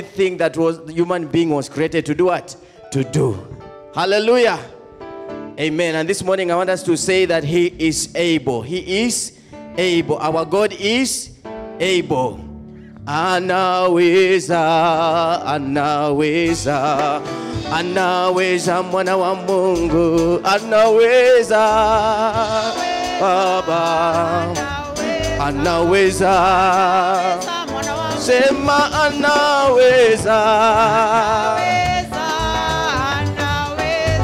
thing that was the human being was created to do what? To do. Hallelujah. Amen. And this morning I want us to say that He is able. He is able. Our God is able. Anaweza, anaweza, anaweza mwana wa Mungu, anaweza Baba, anaweza sema anaweza,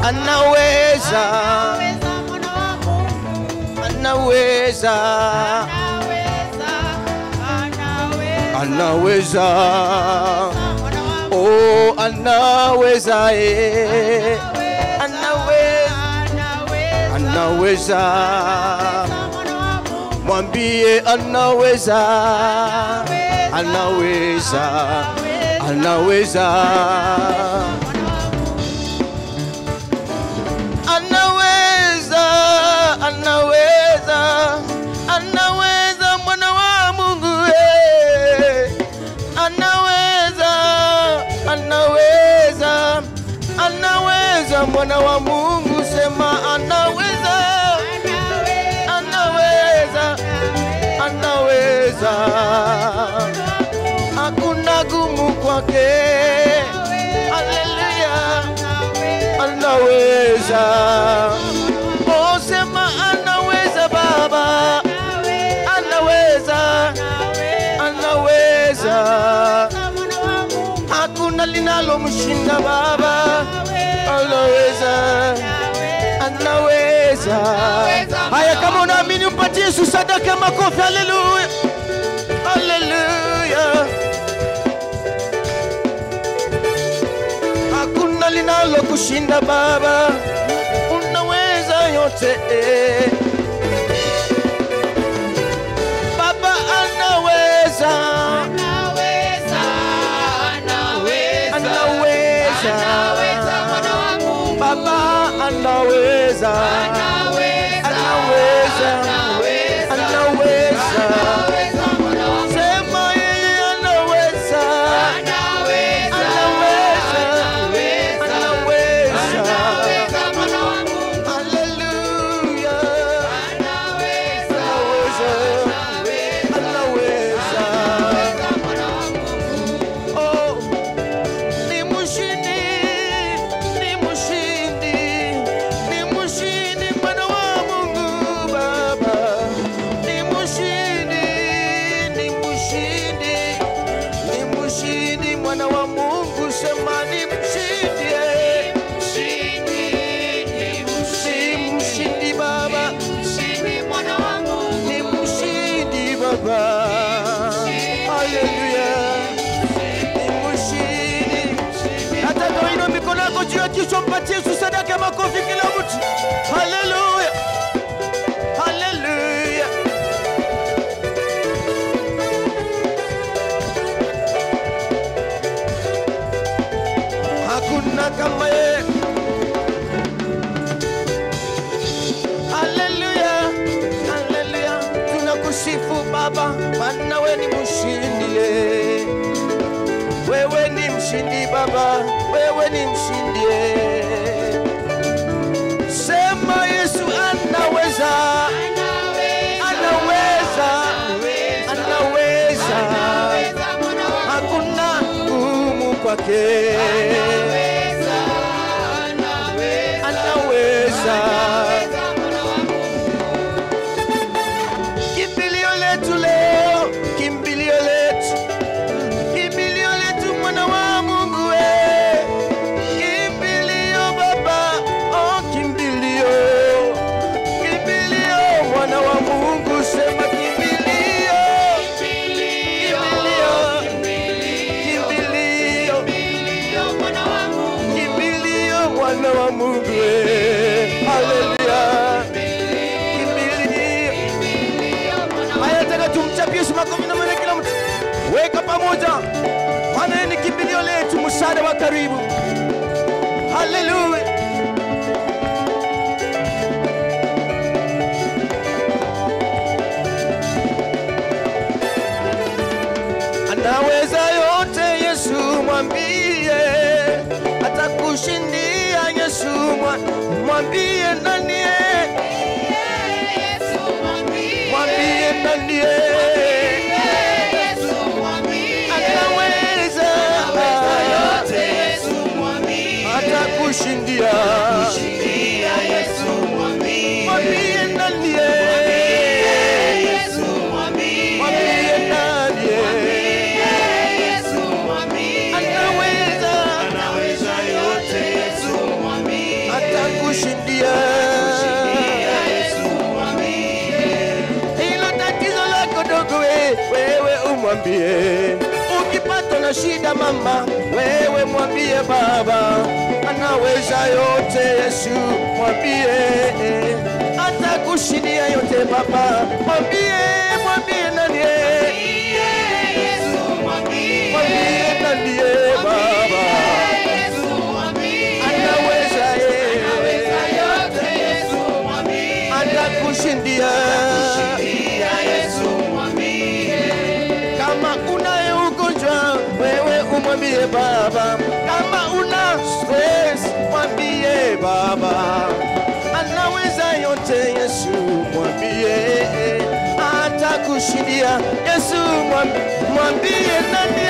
anaweza, anaweza, anaweza, oh anaweza, eh, anaweza, anaweza, mwambie anaweza, anaweza, anaweza. anaweza anaweza. Oh sema anaweza baba. Anaweza. Anaweza. Hakuna linalomshinda baba. Anaweza. Anaweza. Haya kama unaamini mpatie yesu sadaka makofi. Haleluya linalo kushinda baba unaweza yote eh. Makofi kila mtu haleluya haleluya hakuna kama yeye. Haleluya haleluya tunakusifu baba maana wewe ni mshindi wewe ni mshindi baba aquele. na tumchapie na mwene kila mtu, weka pamoja, maana yeye ni kimbilio letu, msaada wa karibu. Haleluya. Anaweza yote, Yesu mwambie, atakushindia. Yesu mwambie mwambie. Ukipatwa na shida mama, wewe mwambie baba, anaweza yote Yesu, mwambie. Atakushindia yote baba, mwambie, mwambie nani, mwambie nani baba? mwambie Baba kama una stress, mwambie Baba anaweza yote. Yesu mwambie, atakushindia. Yesu mwambie, mwambie nani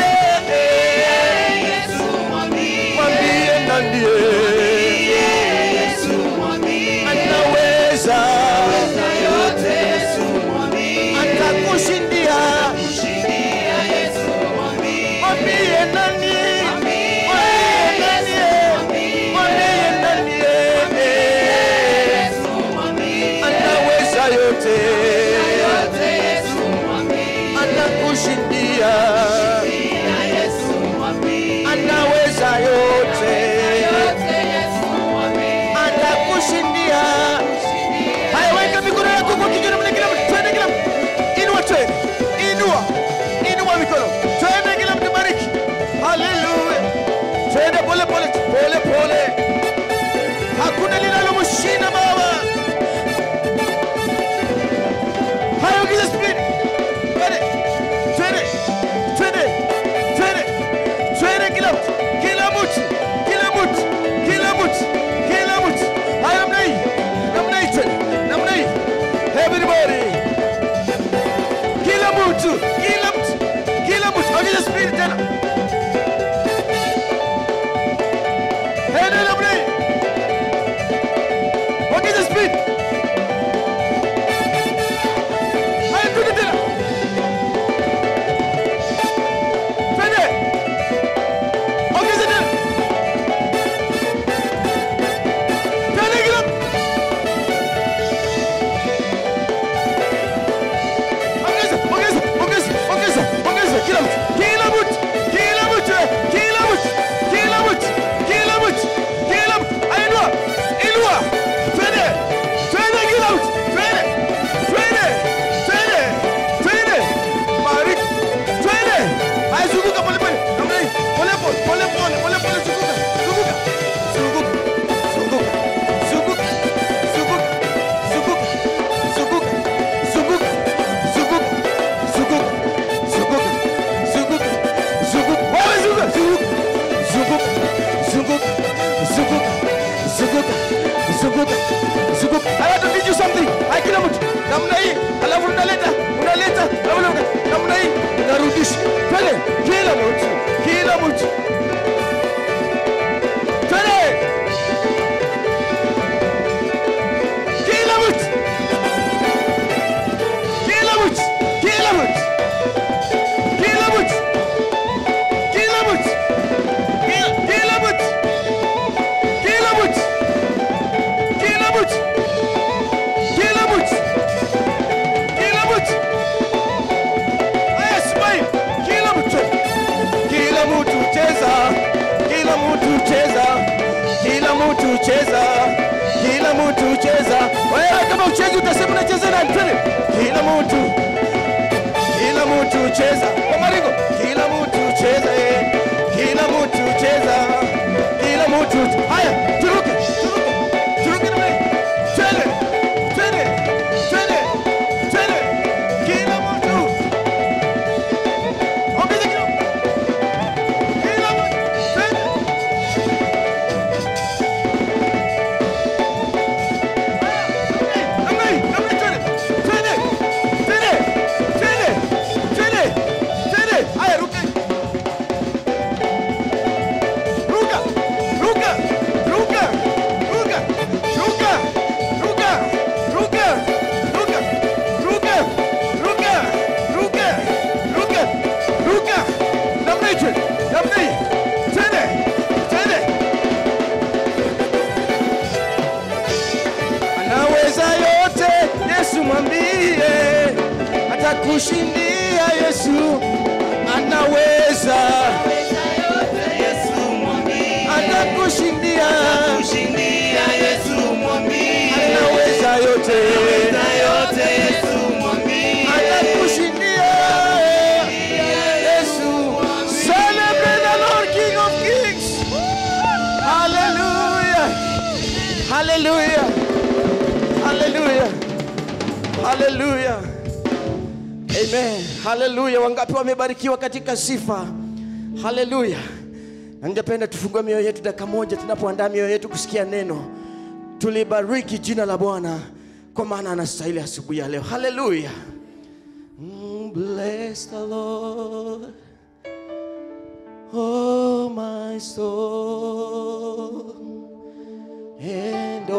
هنا لبنان Sugut, Sugut. I have to teach you something. I kill him. Namnai, Allah from the later, from the later. Namnai, Narudish. Pele, kill him. Kill him. mtu cheza, kila mtu cheza, kila mtu cheza. Wewe kama uchezi utasema unacheza na twende. Kila mtu, kila mtu cheza. Kwa maringo, kila mtu cheza, eh. kila mtu cheza, kila mtu. Haya, turuke. kumshindia Yesu. Haleluya! Wangapi wamebarikiwa katika sifa? Haleluya! Ningependa tufungue mioyo yetu dakika moja, tunapoandaa mioyo yetu kusikia neno. Tulibariki jina la Bwana kwa maana anastahili asubuhi ya leo. Haleluya! Mm, bless the Lord oh my soul and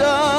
done.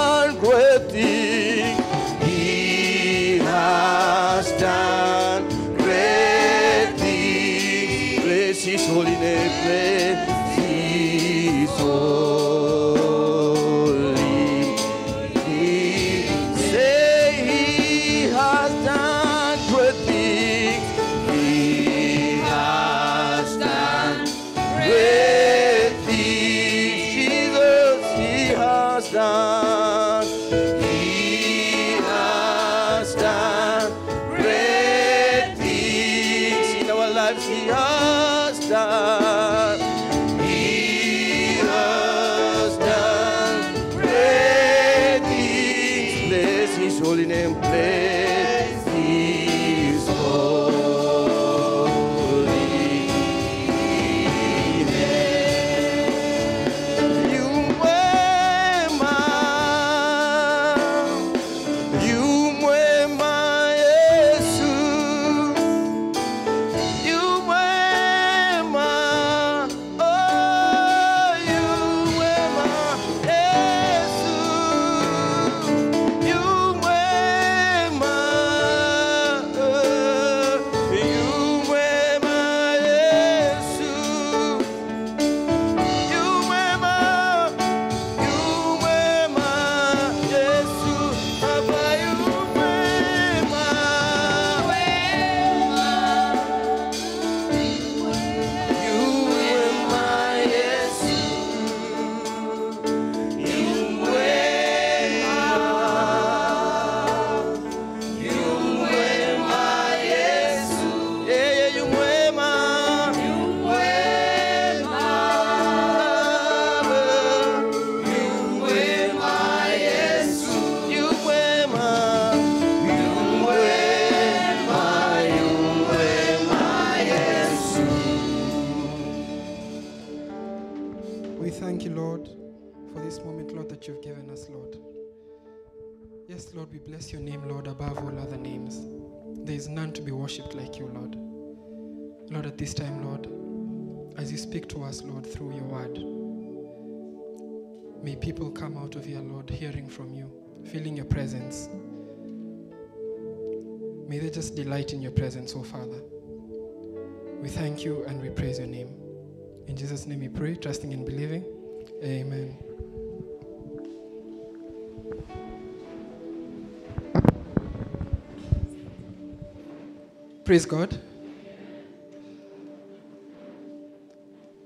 May people come out of here, Lord, hearing from you, feeling your presence. May they just delight in your presence, oh Father. We thank you and we praise your name. In Jesus' name we pray, trusting and believing. Amen. Praise God.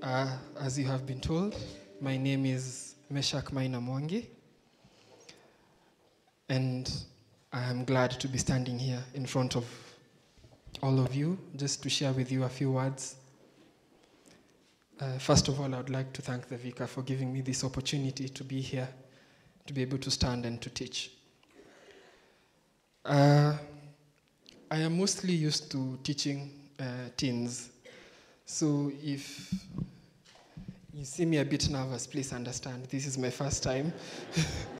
Uh, as you have been told, my name is Meshak Maina Mwangi, and I am glad to be standing here in front of all of you just to share with you a few words. Uh, first of all, I would like to thank the Vicar for giving me this opportunity to be here, to be able to stand and to teach. Uh, I am mostly used to teaching uh, teens, so if you see me a bit nervous, please understand. This is my first time.